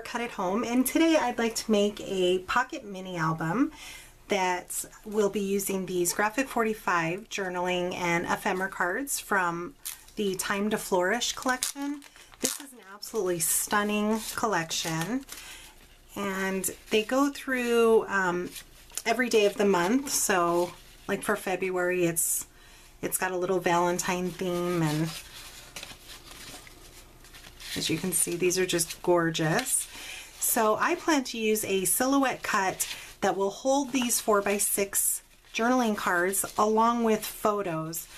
Cut At Home. And today I'd like to make a pocket mini album that will be using these Graphic 45 journaling and ephemera cards from the Time to Flourish collection. This is an absolutely stunning collection. And they go through um, every day of the month. So like for February it's it's got a little Valentine theme and as you can see, these are just gorgeous. So I plan to use a silhouette cut that will hold these 4x6 journaling cards along with photos.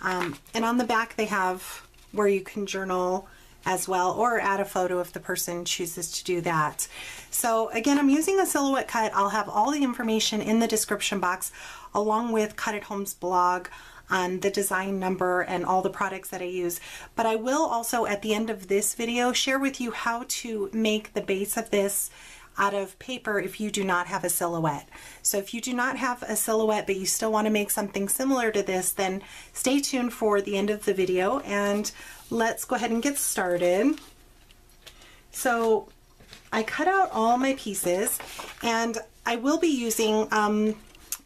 Um, and on the back they have where you can journal as well or add a photo if the person chooses to do that. So again, I'm using a silhouette cut. I'll have all the information in the description box along with Cut At Home's blog on the design number and all the products that I use. But I will also at the end of this video share with you how to make the base of this out of paper if you do not have a silhouette. So if you do not have a silhouette but you still want to make something similar to this then stay tuned for the end of the video and let's go ahead and get started. So I cut out all my pieces and I will be using um,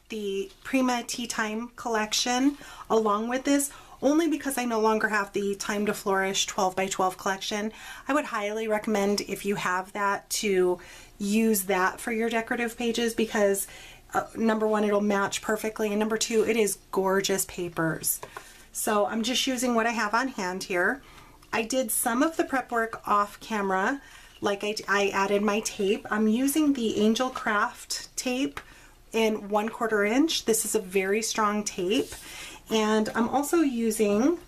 the Prima Tea Time collection along with this only because I no longer have the Time to Flourish 12 by 12 collection. I would highly recommend if you have that to use that for your decorative pages because uh, number one, it'll match perfectly, and number two, it is gorgeous papers. So I'm just using what I have on hand here. I did some of the prep work off camera, like I, I added my tape. I'm using the Angel Craft tape in one quarter inch. This is a very strong tape. And I'm also using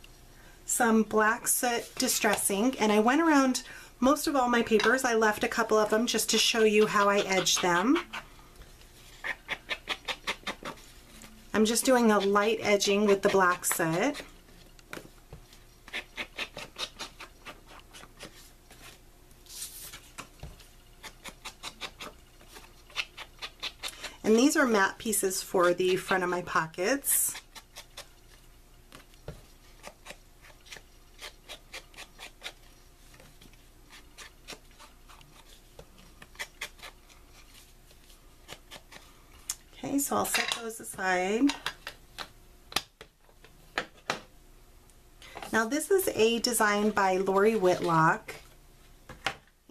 some black soot distressing and I went around most of all my papers. I left a couple of them just to show you how I edge them. I'm just doing a light edging with the black soot. And these are matte pieces for the front of my pockets. Okay, so I'll set those aside. Now this is a design by Lori Whitlock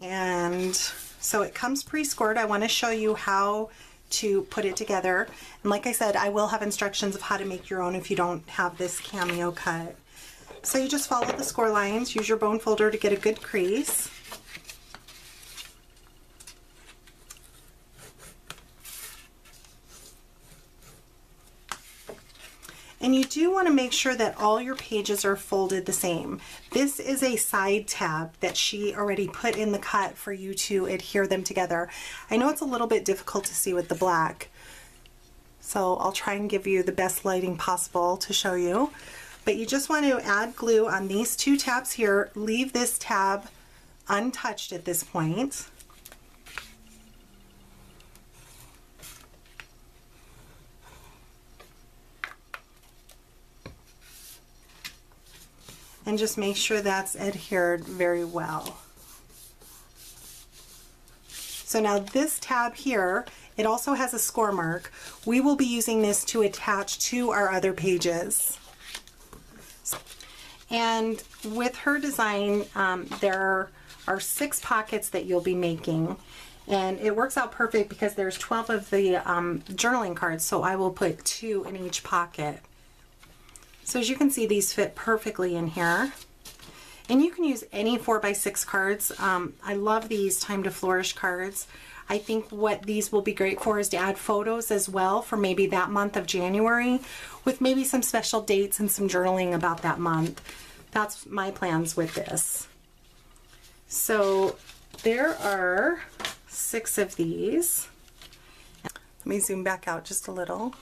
and so it comes pre-scored. I want to show you how to put it together. And like I said, I will have instructions of how to make your own if you don't have this cameo cut. So you just follow the score lines, use your bone folder to get a good crease. And you do want to make sure that all your pages are folded the same. This is a side tab that she already put in the cut for you to adhere them together. I know it's a little bit difficult to see with the black, so I'll try and give you the best lighting possible to show you. But you just want to add glue on these two tabs here. Leave this tab untouched at this point. And just make sure that's adhered very well. So now this tab here, it also has a score mark. We will be using this to attach to our other pages. And with her design, um, there are six pockets that you'll be making. And it works out perfect because there's 12 of the um, journaling cards, so I will put two in each pocket. So as you can see, these fit perfectly in here. And you can use any 4x6 cards. Um, I love these Time to Flourish cards. I think what these will be great for is to add photos as well for maybe that month of January with maybe some special dates and some journaling about that month. That's my plans with this. So there are six of these. Let me zoom back out just a little.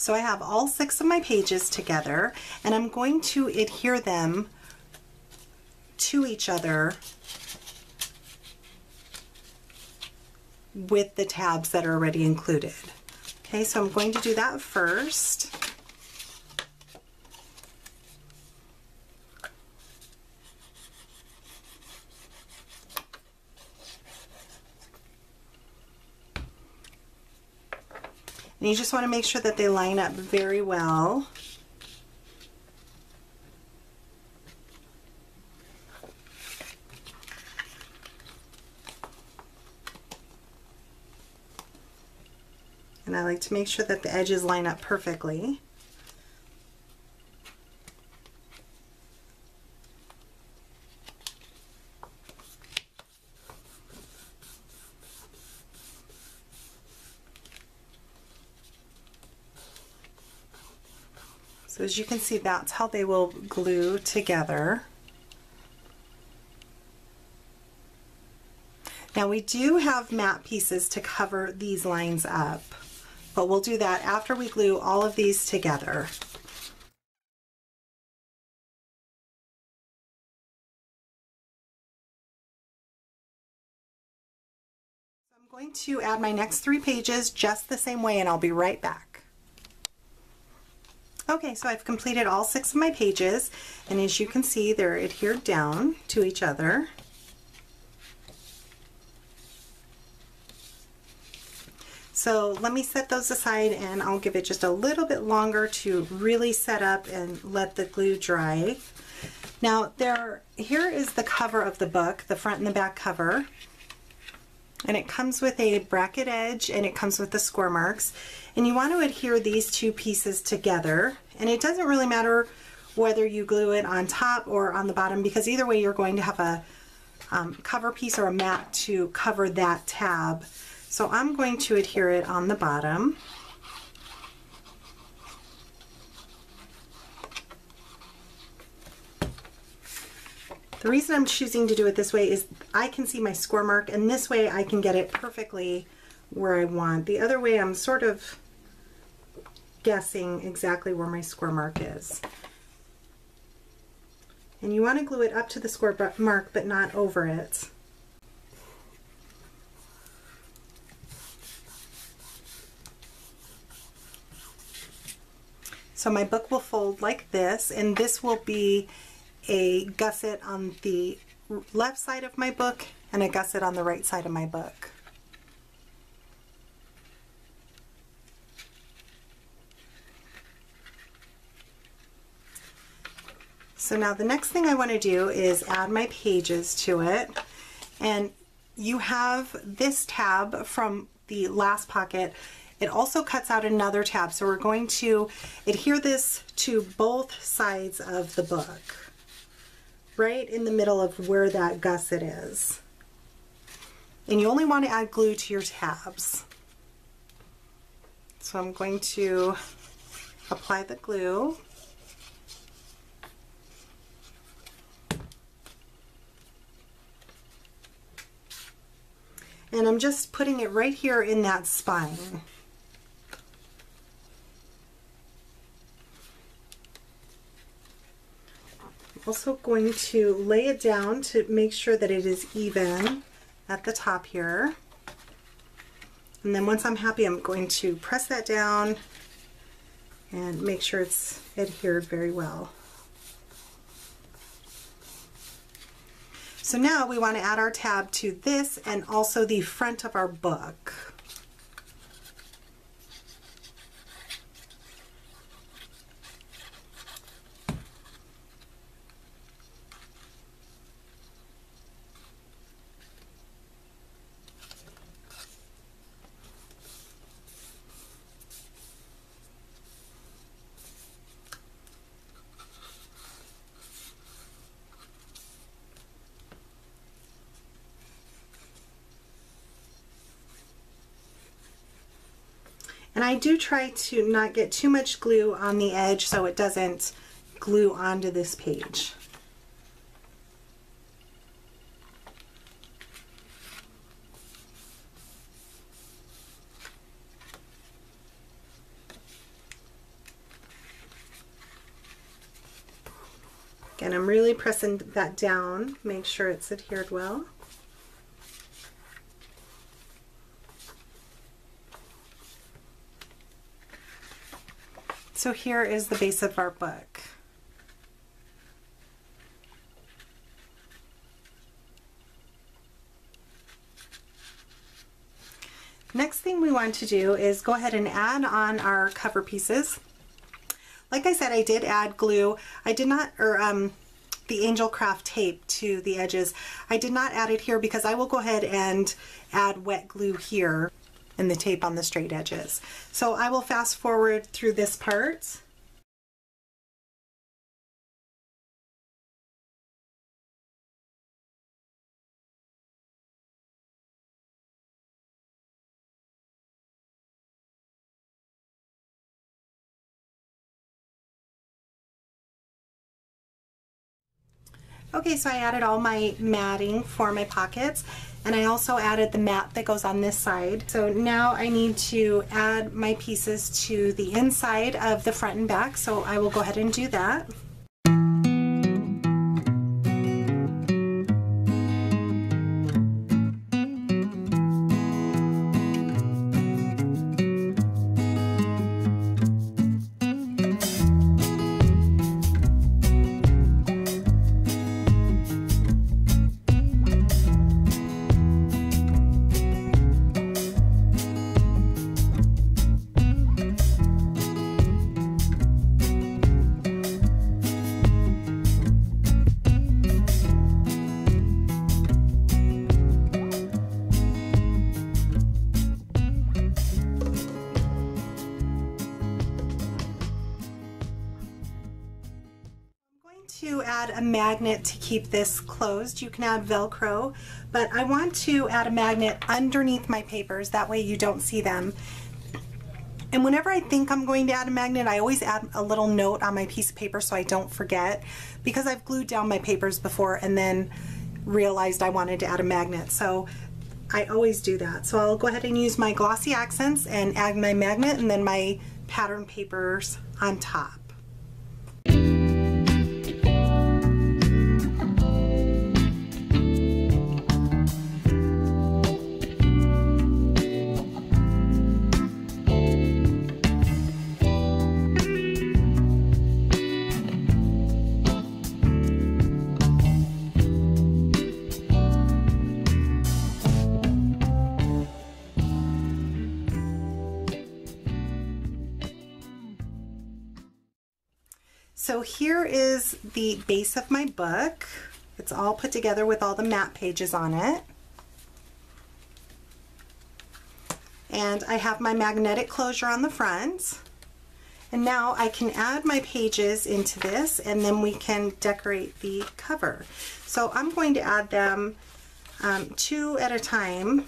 So I have all six of my pages together and I'm going to adhere them to each other with the tabs that are already included. Okay, so I'm going to do that first. And you just want to make sure that they line up very well. And I like to make sure that the edges line up perfectly. As you can see, that's how they will glue together. Now we do have matte pieces to cover these lines up, but we'll do that after we glue all of these together. I'm going to add my next three pages just the same way and I'll be right back. Okay, so I've completed all six of my pages and as you can see they're adhered down to each other. So let me set those aside and I'll give it just a little bit longer to really set up and let the glue dry. Now there, here is the cover of the book, the front and the back cover. And it comes with a bracket edge and it comes with the score marks. And you want to adhere these two pieces together. And it doesn't really matter whether you glue it on top or on the bottom because either way you're going to have a um, cover piece or a mat to cover that tab. So I'm going to adhere it on the bottom. The reason I'm choosing to do it this way is I can see my score mark and this way I can get it perfectly where I want. The other way I'm sort of guessing exactly where my score mark is. And you want to glue it up to the score mark but not over it. So my book will fold like this, and this will be a gusset on the left side of my book and a gusset on the right side of my book. So now the next thing I want to do is add my pages to it. And you have this tab from the last pocket it also cuts out another tab, so we're going to adhere this to both sides of the book, right in the middle of where that gusset is. And you only want to add glue to your tabs. So I'm going to apply the glue. And I'm just putting it right here in that spine. Also going to lay it down to make sure that it is even at the top here. And then once I'm happy, I'm going to press that down and make sure it's adhered very well. So now we want to add our tab to this and also the front of our book. And I do try to not get too much glue on the edge so it doesn't glue onto this page. Again, I'm really pressing that down, make sure it's adhered well. So here is the base of our book. Next thing we want to do is go ahead and add on our cover pieces. Like I said, I did add glue. I did not, or um, the Angel Craft tape to the edges. I did not add it here because I will go ahead and add wet glue here and the tape on the straight edges. So I will fast forward through this part. Okay, so I added all my matting for my pockets and I also added the mat that goes on this side. So now I need to add my pieces to the inside of the front and back. So I will go ahead and do that. A magnet to keep this closed. You can add Velcro, but I want to add a magnet underneath my papers. That way you don't see them. And whenever I think I'm going to add a magnet, I always add a little note on my piece of paper so I don't forget because I've glued down my papers before and then realized I wanted to add a magnet. So I always do that. So I'll go ahead and use my glossy accents and add my magnet and then my pattern papers on top. So here is the base of my book. It's all put together with all the map pages on it. And I have my magnetic closure on the front. And now I can add my pages into this and then we can decorate the cover. So I'm going to add them um, two at a time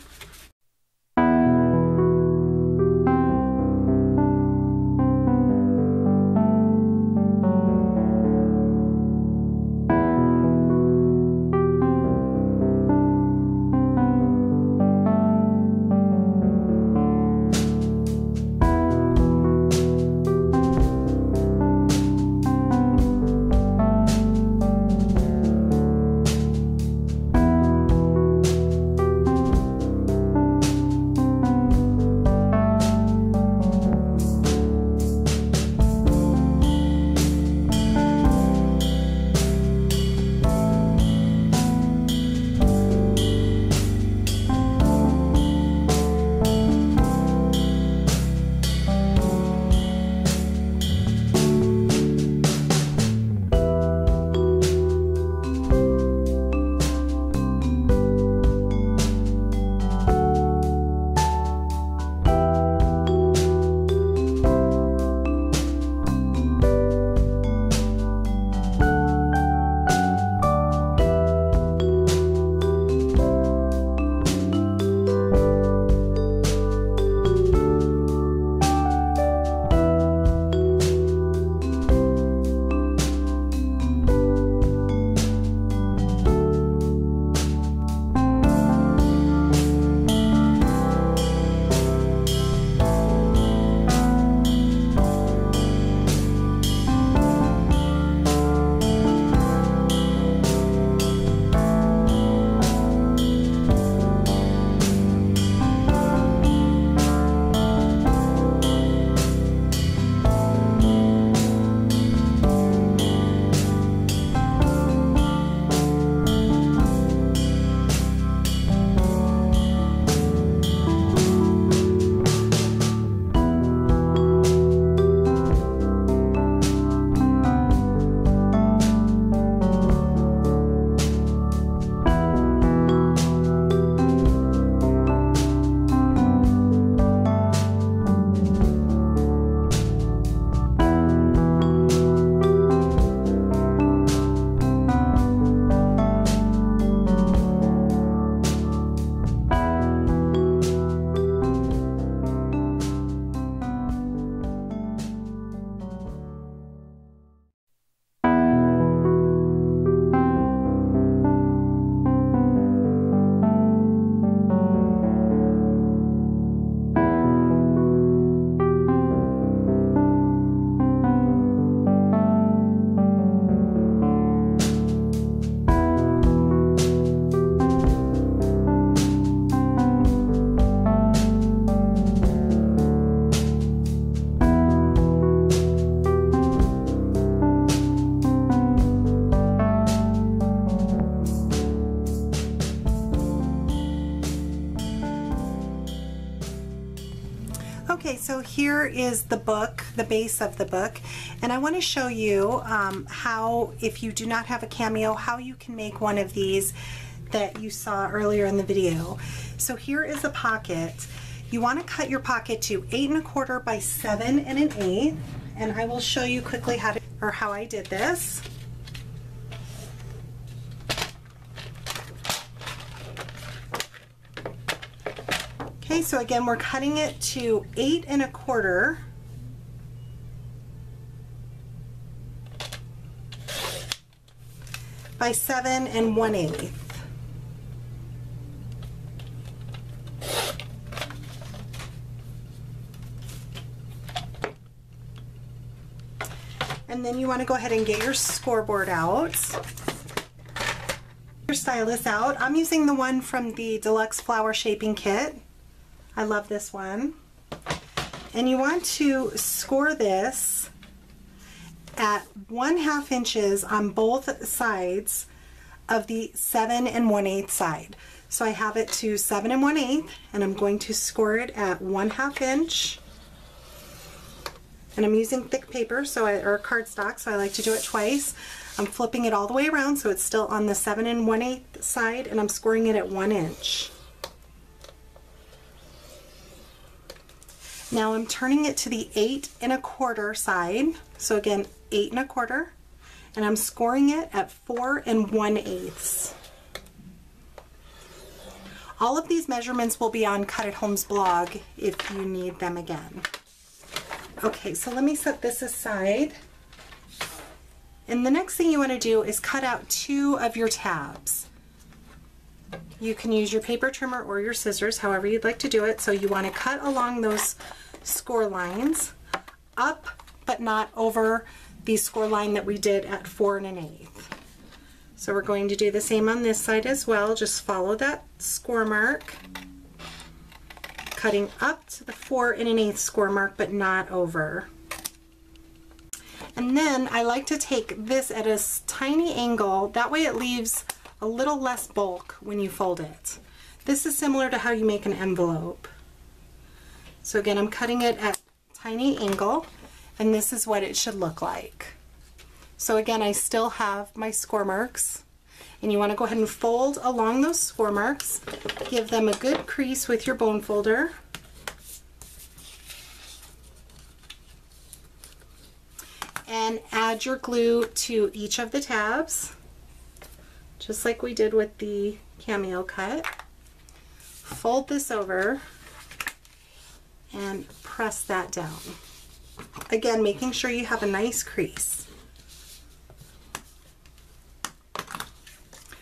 here is the book, the base of the book, and I want to show you um, how, if you do not have a Cameo, how you can make one of these that you saw earlier in the video. So here is a pocket. You want to cut your pocket to eight and a quarter by seven and an eighth, and I will show you quickly how to, or how I did this. Okay, so again, we're cutting it to eight and a quarter. by seven and one eighth. And then you want to go ahead and get your scoreboard out. Your stylus out. I'm using the one from the Deluxe Flower Shaping Kit. I love this one. And you want to score this at one half inches on both sides of the seven and one eighth side. So I have it to seven and one eighth and I'm going to score it at one half inch and I'm using thick paper so I, or cardstock so I like to do it twice. I'm flipping it all the way around so it's still on the 7 and 1 8 side and I'm scoring it at 1 inch. Now I'm turning it to the 8 and a quarter side so again 8 and a quarter and I'm scoring it at 4 and 1 eighths. All of these measurements will be on Cut at Home's blog if you need them again. Okay, so let me set this aside. And the next thing you want to do is cut out two of your tabs. You can use your paper trimmer or your scissors, however you'd like to do it. So you want to cut along those score lines, up but not over the score line that we did at four and an eighth. So we're going to do the same on this side as well. Just follow that score mark cutting up to the four and an eighth score mark, but not over. And then I like to take this at a tiny angle, that way it leaves a little less bulk when you fold it. This is similar to how you make an envelope. So again, I'm cutting it at a tiny angle, and this is what it should look like. So again, I still have my score marks and you want to go ahead and fold along those score marks. Give them a good crease with your bone folder. And add your glue to each of the tabs, just like we did with the cameo cut. Fold this over and press that down. Again, making sure you have a nice crease.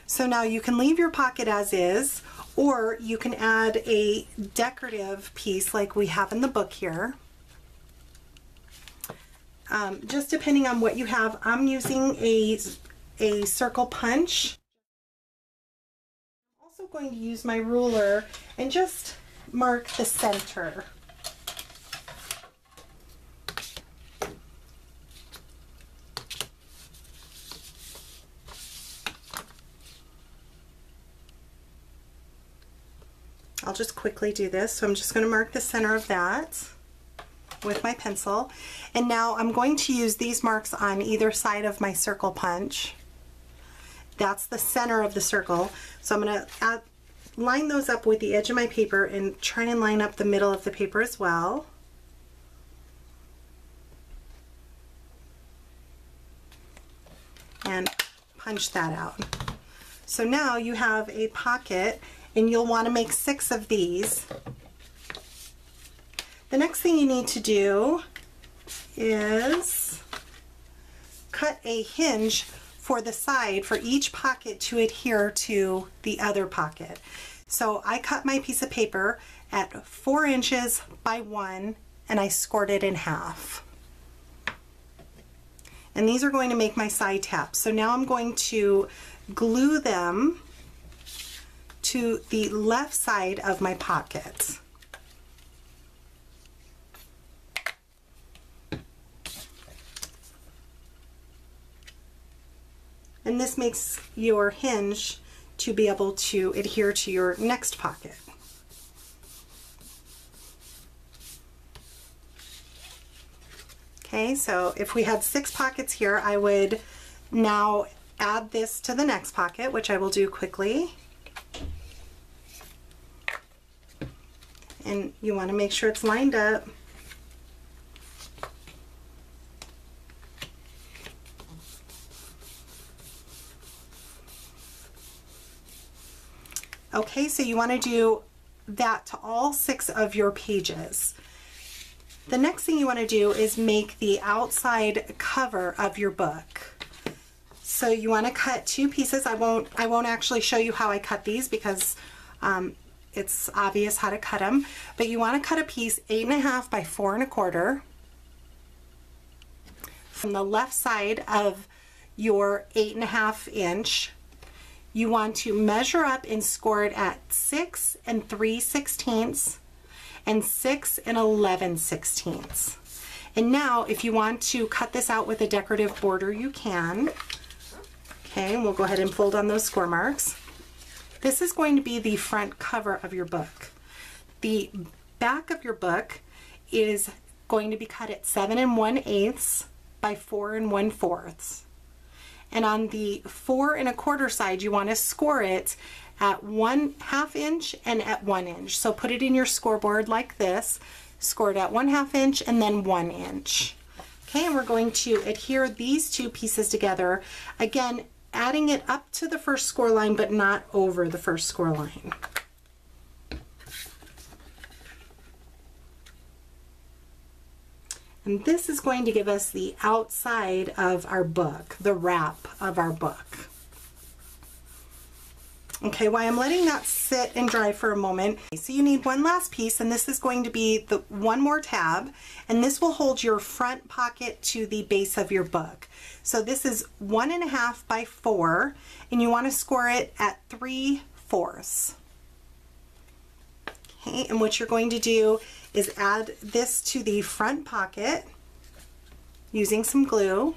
So now you can leave your pocket as is, or you can add a decorative piece like we have in the book here. Um, just depending on what you have, I'm using a, a circle punch. I'm also going to use my ruler and just mark the center. I'll just quickly do this. So I'm just going to mark the center of that with my pencil. And now I'm going to use these marks on either side of my circle punch. That's the center of the circle. So I'm going to line those up with the edge of my paper and try and line up the middle of the paper as well. And punch that out. So now you have a pocket and you'll want to make six of these. The next thing you need to do is cut a hinge for the side for each pocket to adhere to the other pocket. So I cut my piece of paper at four inches by one and I scored it in half. And these are going to make my side tabs. So now I'm going to glue them to the left side of my pocket. And this makes your hinge to be able to adhere to your next pocket. Okay, so if we had six pockets here, I would now add this to the next pocket, which I will do quickly. And you want to make sure it's lined up. Okay, so you want to do that to all six of your pages. The next thing you want to do is make the outside cover of your book. So you want to cut two pieces. I won't I won't actually show you how I cut these because um, it's obvious how to cut them. But you want to cut a piece eight and a half by four and a quarter from the left side of your eight and a half inch you want to measure up and score it at 6 and 3 sixteenths and 6 and 11 sixteenths. And now if you want to cut this out with a decorative border, you can. Okay, we'll go ahead and fold on those score marks. This is going to be the front cover of your book. The back of your book is going to be cut at 7 and 1 eighths by 4 and 1 fourths. And on the four and a quarter side, you want to score it at one half inch and at one inch. So put it in your scoreboard like this, score it at one half inch and then one inch. Okay, and we're going to adhere these two pieces together. Again, adding it up to the first score line, but not over the first score line. And this is going to give us the outside of our book, the wrap of our book. Okay, while I'm letting that sit and dry for a moment, so you need one last piece and this is going to be the one more tab and this will hold your front pocket to the base of your book. So this is one and a half by four and you want to score it at three fourths. Okay, and what you're going to do is add this to the front pocket using some glue.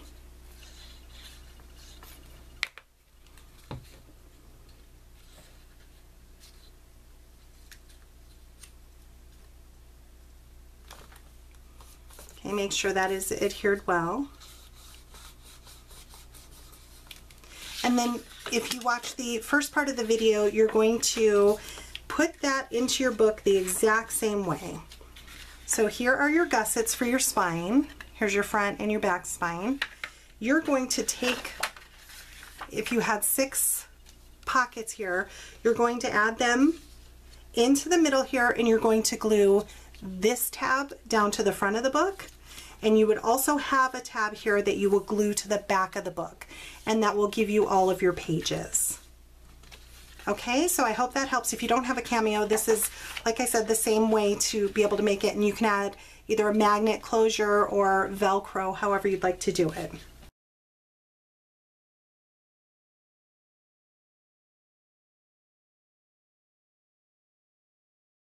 Make sure that is adhered well. And then if you watch the first part of the video, you're going to put that into your book the exact same way. So here are your gussets for your spine. Here's your front and your back spine. You're going to take, if you had six pockets here, you're going to add them into the middle here and you're going to glue this tab down to the front of the book and you would also have a tab here that you will glue to the back of the book and that will give you all of your pages. Okay, so I hope that helps. If you don't have a Cameo, this is, like I said, the same way to be able to make it. And you can add either a magnet closure or Velcro, however you'd like to do it.